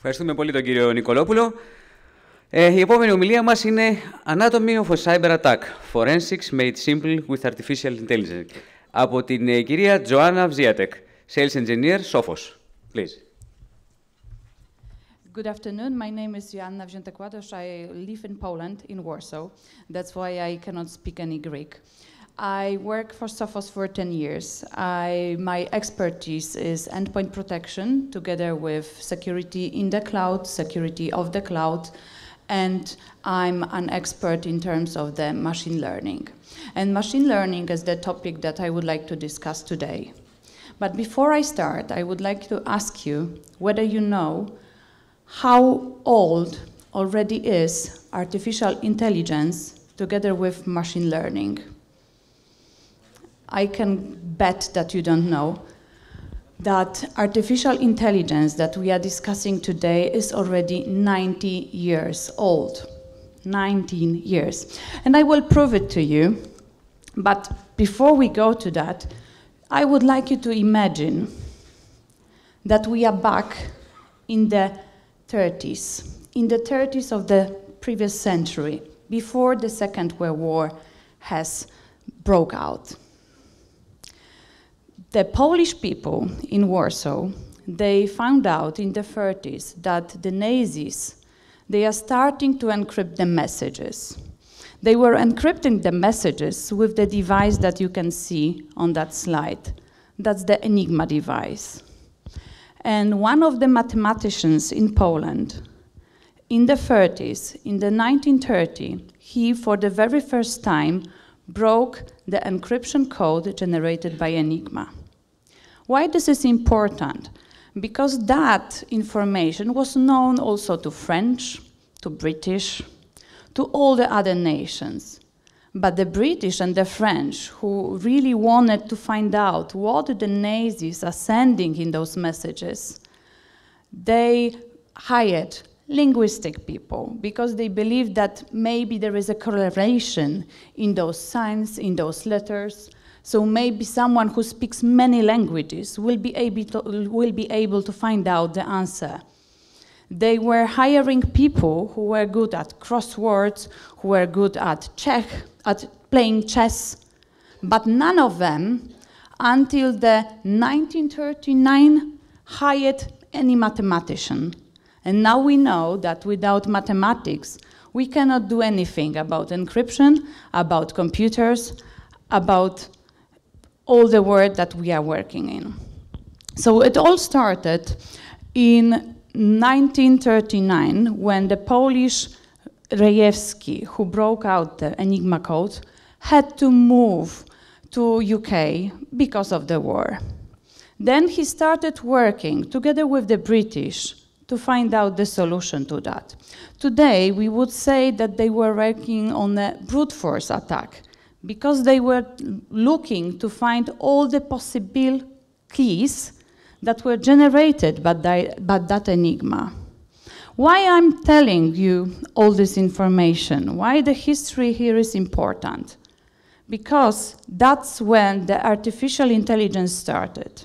Ευχαριστούμε πολύ τον κύριο Νικολόπουλο. Ε, η επόμενη ομιλία μας είναι Anatomy of a Cyber Attack, Forensics Made Simple with Artificial Intelligence, από την ε, κυρία Τζοάννα Βζίατεκ, Sales Engineer, Sophos. Please. Good afternoon. My name is Joanna Wziętek-Ładosz. I live in Poland, in Warsaw. That's why I cannot speak any Greek. I work for Sophos for 10 years. I, my expertise is endpoint protection together with security in the cloud, security of the cloud, and I'm an expert in terms of the machine learning. And machine learning is the topic that I would like to discuss today. But before I start, I would like to ask you whether you know how old already is artificial intelligence together with machine learning. I can bet that you don't know that artificial intelligence that we are discussing today is already 90 years old. 19 years. And I will prove it to you. But before we go to that, I would like you to imagine that we are back in the 30s, in the 30s of the previous century, before the Second World War has broke out the Polish people in Warsaw, they found out in the 30s that the Nazis, they are starting to encrypt the messages. They were encrypting the messages with the device that you can see on that slide. That's the Enigma device. And one of the mathematicians in Poland, in the 30s, in the 1930, he, for the very first time, broke the encryption code generated by Enigma. Why this is important? Because that information was known also to French, to British, to all the other nations. But the British and the French, who really wanted to find out what the Nazis are sending in those messages, they hired linguistic people because they believed that maybe there is a correlation in those signs, in those letters, so maybe someone who speaks many languages will be able to, will be able to find out the answer. They were hiring people who were good at crosswords, who were good at Czech, at playing chess, but none of them, until the 1939, hired any mathematician. And now we know that without mathematics, we cannot do anything about encryption, about computers, about all the work that we are working in. So it all started in 1939 when the Polish Rejewski, who broke out the Enigma code, had to move to UK because of the war. Then he started working together with the British to find out the solution to that. Today, we would say that they were working on a brute force attack because they were looking to find all the possible keys that were generated by, that enigma. Why I'm telling you all this information, why the history here is important? Because that's when the artificial intelligence started.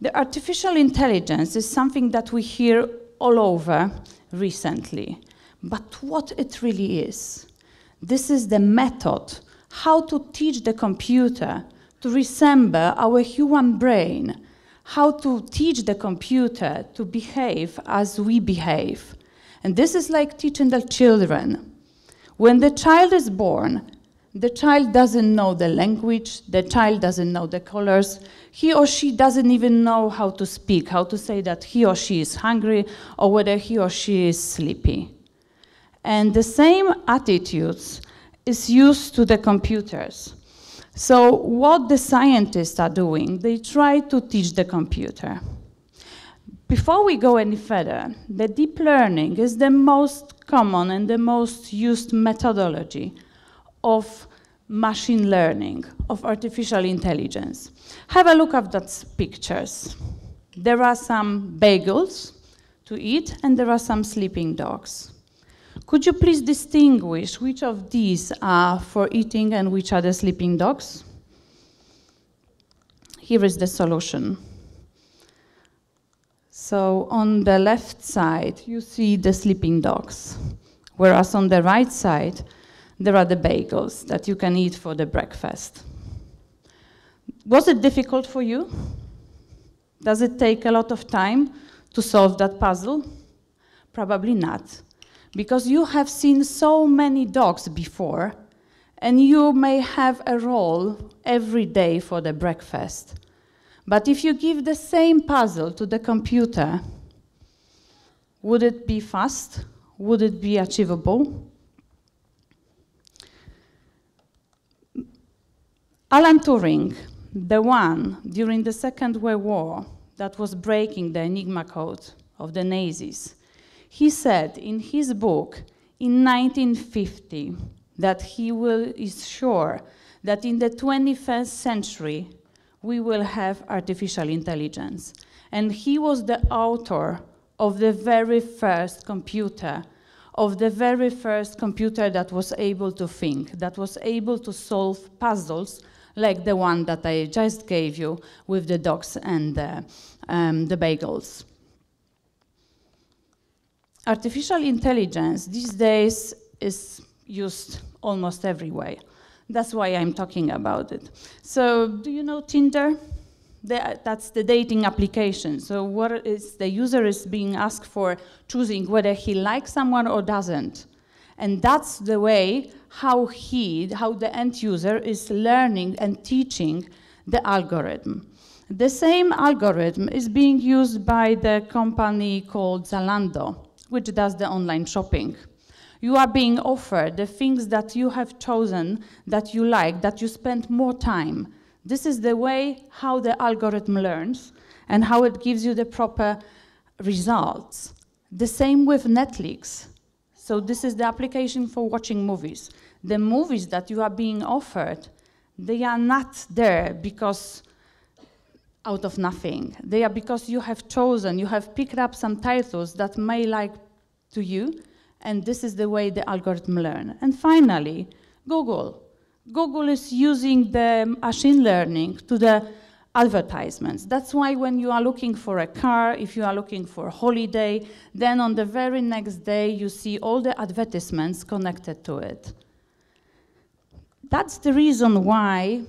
The artificial intelligence is something that we hear all over recently. But what it really is, this is the method how to teach the computer to resemble our human brain, how to teach the computer to behave as we behave. And this is like teaching the children. When the child is born, the child doesn't know the language, the child doesn't know the colors, he or she doesn't even know how to speak, how to say that he or she is hungry or whether he or she is sleepy. And the same attitudes is used to the computers. So what the scientists are doing, they try to teach the computer. Before we go any further, the deep learning is the most common and the most used methodology of machine learning, of artificial intelligence. Have a look at those pictures. There are some bagels to eat and there are some sleeping dogs. Could you please distinguish which of these are for eating and which are the sleeping dogs? Here is the solution. So on the left side, you see the sleeping dogs, whereas on the right side, there are the bagels that you can eat for the breakfast. Was it difficult for you? Does it take a lot of time to solve that puzzle? Probably not, because you have seen so many dogs before, and you may have a roll every day for the breakfast. But if you give the same puzzle to the computer, would it be fast? Would it be achievable? Alan Turing, the one during the Second World War that was breaking the Enigma code of the Nazis, he said in his book in 1950 that he will, is sure that in the 21st century we will have artificial intelligence. And he was the author of the very first computer, of the very first computer that was able to think, that was able to solve puzzles like the one that I just gave you with the dogs and the, um, the bagels. Artificial intelligence these days is used almost everywhere. That's why I'm talking about it. So, do you know Tinder? The, that's the dating application. So, what is the user is being asked for choosing whether he likes someone or doesn't. And that's the way how he, how the end user is learning and teaching the algorithm. The same algorithm is being used by the company called Zalando, which does the online shopping. You are being offered the things that you have chosen, that you like, that you spend more time. This is the way how the algorithm learns and how it gives you the proper results. The same with Netflix. So this is the application for watching movies. The movies that you are being offered, they are not there because out of nothing. They are because you have chosen, you have picked up some titles that may like to you, and this is the way the algorithm learn. And finally, Google. Google is using the machine learning to the advertisements. That's why when you are looking for a car, if you are looking for a holiday, then on the very next day you see all the advertisements connected to it. That's the reason why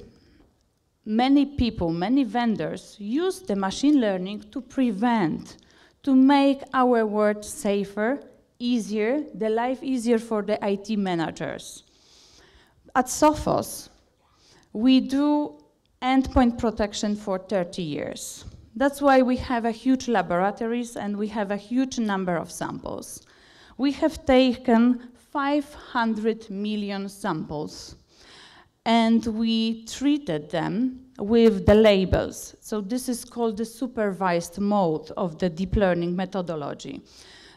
many people, many vendors use the machine learning to prevent, to make our world safer, easier, the life easier for the IT managers. At Sophos, we do endpoint protection for 30 years. That's why we have a huge laboratories and we have a huge number of samples. We have taken 500 million samples and we treated them with the labels. So this is called the supervised mode of the deep learning methodology.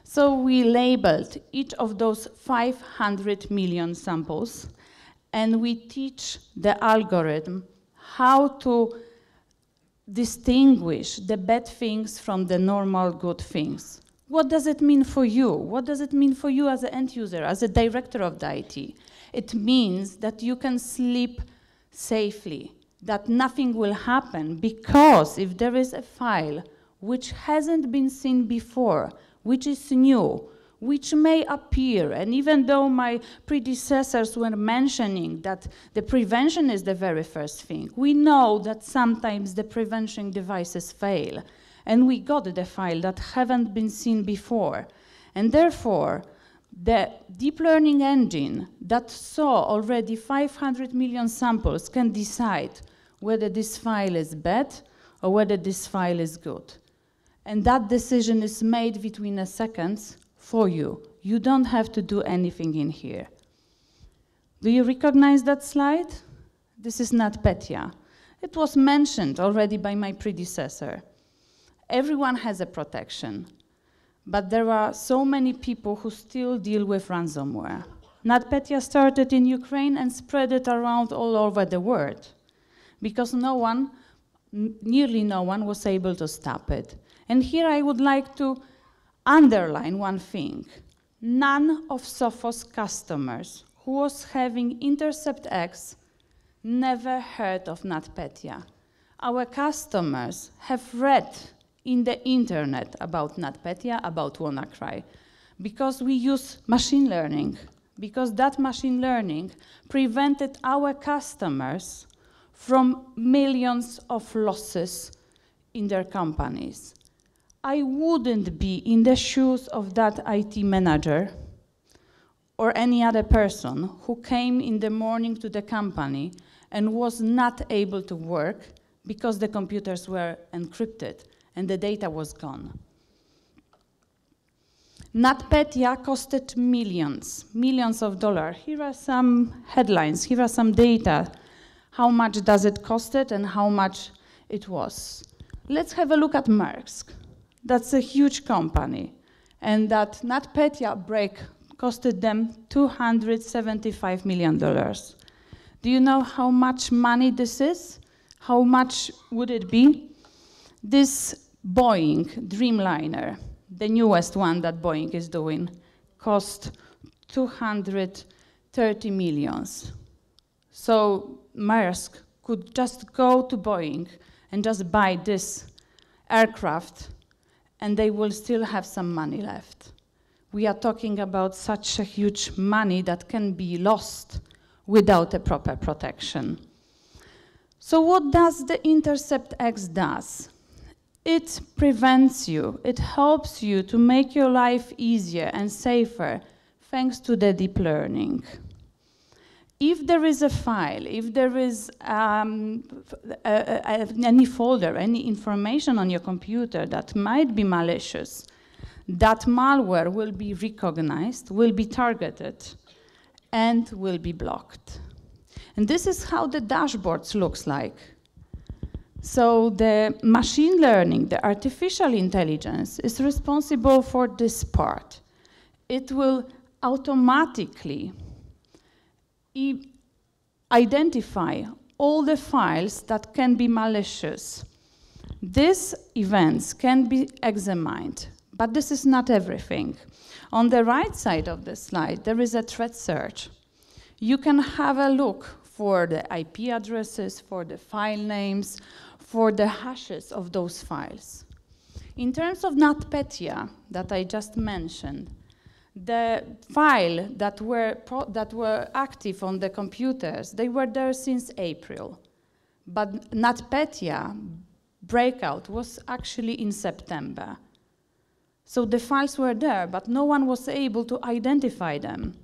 So we labeled each of those 500 million samples and we teach the algorithm how to distinguish the bad things from the normal good things. What does it mean for you? What does it mean for you as an end user, as a director of the IT? It means that you can sleep safely, that nothing will happen because if there is a file which hasn't been seen before, which is new, which may appear, and even though my predecessors were mentioning that the prevention is the very first thing, we know that sometimes the prevention devices fail, and we got the file that haven't been seen before. And therefore, the deep learning engine that saw already 500 million samples can decide whether this file is bad or whether this file is good. And that decision is made between a seconds for you. You don't have to do anything in here. Do you recognize that slide? This is NotPetya. It was mentioned already by my predecessor. Everyone has a protection, but there are so many people who still deal with ransomware. NotPetya started in Ukraine and spread it around all over the world because no one, nearly no one, was able to stop it. And here I would like to underline one thing. None of Sophos customers who was having Intercept X never heard of NotPetya. Our customers have read in the internet about NotPetya, about WannaCry, because we use machine learning, because that machine learning prevented our customers from millions of losses in their companies. I wouldn't be in the shoes of that IT manager or any other person who came in the morning to the company and was not able to work because the computers were encrypted and the data was gone. NotPetya costed millions, millions of dollars. Here are some headlines, here are some data. How much does it cost it and how much it was. Let's have a look at Maersk. That's a huge company. And that NotPetya break costed them $275 million. Do you know how much money this is? How much would it be? This Boeing Dreamliner, the newest one that Boeing is doing, cost 230 millions. So Maersk could just go to Boeing and just buy this aircraft and they will still have some money left. We are talking about such a huge money that can be lost without a proper protection. So what does the Intercept X does? It prevents you, it helps you to make your life easier and safer thanks to the deep learning if there is a file, if there is um, a, a, any folder, any information on your computer that might be malicious, that malware will be recognized, will be targeted, and will be blocked. And this is how the dashboards looks like. So the machine learning, the artificial intelligence is responsible for this part. It will automatically identify all the files that can be malicious. These events can be examined, but this is not everything. On the right side of the slide, there is a threat search. You can have a look for the IP addresses, for the file names, for the hashes of those files. In terms of NotPetya that I just mentioned, the file that were, that were active on the computers, they were there since April. But NotPetya breakout was actually in September. So the files were there, but no one was able to identify them.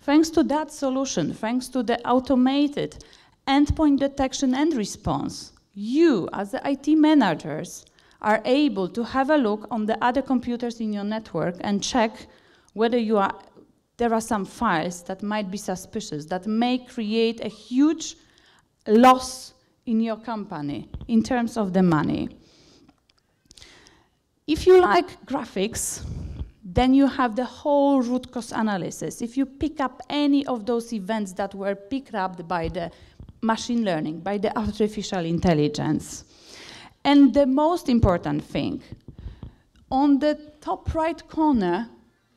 Thanks to that solution, thanks to the automated endpoint detection and response, you, as the IT managers, are able to have a look on the other computers in your network and check whether you are, there are some files that might be suspicious, that may create a huge loss in your company in terms of the money. If you like graphics, then you have the whole root cause analysis. If you pick up any of those events that were picked up by the machine learning, by the artificial intelligence. And the most important thing, on the top right corner,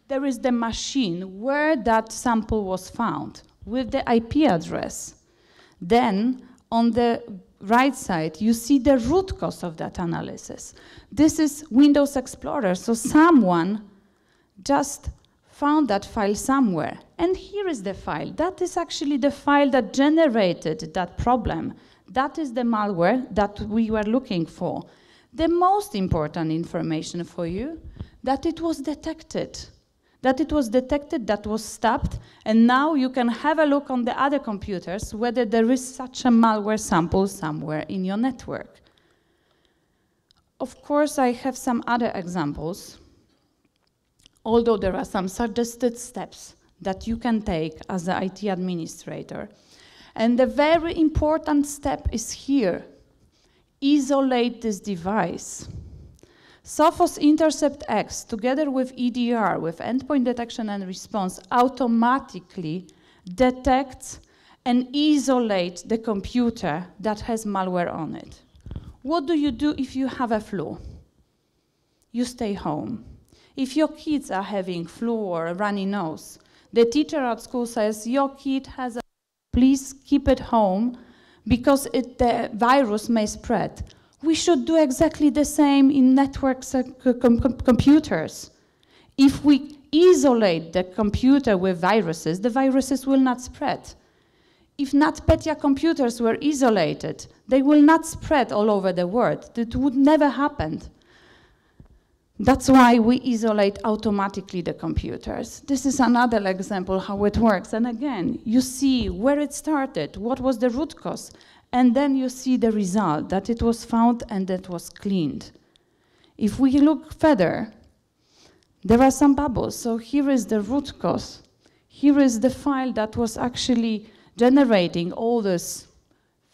there is the machine where that sample was found with the IP address. Then on the right side, you see the root cause of that analysis. This is Windows Explorer, so someone just found that file somewhere. And here is the file. That is actually the file that generated that problem. That is the malware that we were looking for. The most important information for you, that it was detected that it was detected, that was stopped, and now you can have a look on the other computers whether there is such a malware sample somewhere in your network. Of course, I have some other examples, although there are some suggested steps that you can take as an IT administrator. And the very important step is here. Isolate this device. Sophos Intercept X, together with EDR, with endpoint detection and response, automatically detects and isolates the computer that has malware on it. What do you do if you have a flu? You stay home. If your kids are having flu or a runny nose, the teacher at school says, your kid has a, please keep it home because it, the virus may spread. We should do exactly the same in networks com com computers. If we isolate the computer with viruses, the viruses will not spread. If NotPetya computers were isolated, they will not spread all over the world. It would never happen. That's why we isolate automatically the computers. This is another example how it works. And again, you see where it started, what was the root cause, and then you see the result, that it was found and that was cleaned. If we look further, there are some bubbles. So here is the root cause. Here is the file that was actually generating all these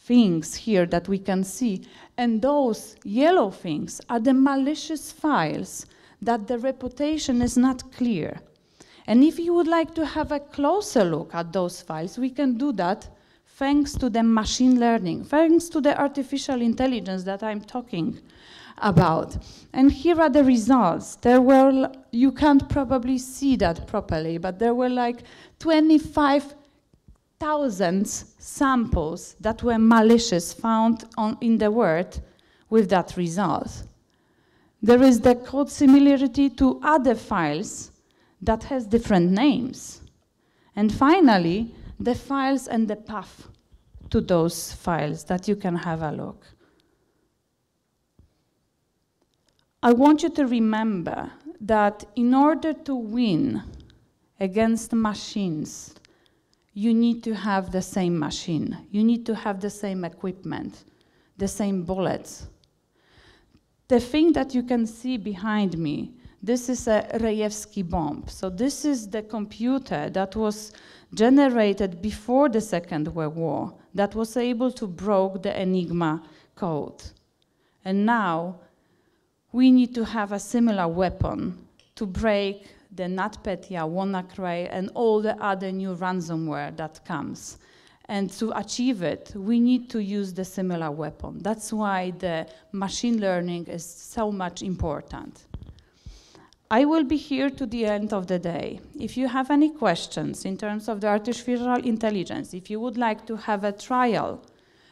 things here that we can see. And those yellow things are the malicious files that the reputation is not clear. And if you would like to have a closer look at those files, we can do that thanks to the machine learning, thanks to the artificial intelligence that I'm talking about. And here are the results. There were, you can't probably see that properly, but there were like 25,000 samples that were malicious found on, in the world with that result. There is the code similarity to other files that has different names. And finally, the files and the path to those files that you can have a look. I want you to remember that in order to win against machines, you need to have the same machine. You need to have the same equipment, the same bullets. The thing that you can see behind me, this is a Rejewski bomb. So this is the computer that was generated before the Second World War that was able to broke the Enigma code. And now we need to have a similar weapon to break the NotPetya, WannaCry, and all the other new ransomware that comes. And to achieve it, we need to use the similar weapon. That's why the machine learning is so much important. I will be here to the end of the day. If you have any questions in terms of the artificial intelligence, if you would like to have a trial,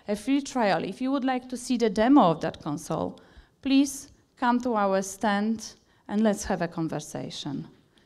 a free trial, if you would like to see the demo of that console, please come to our stand and let's have a conversation.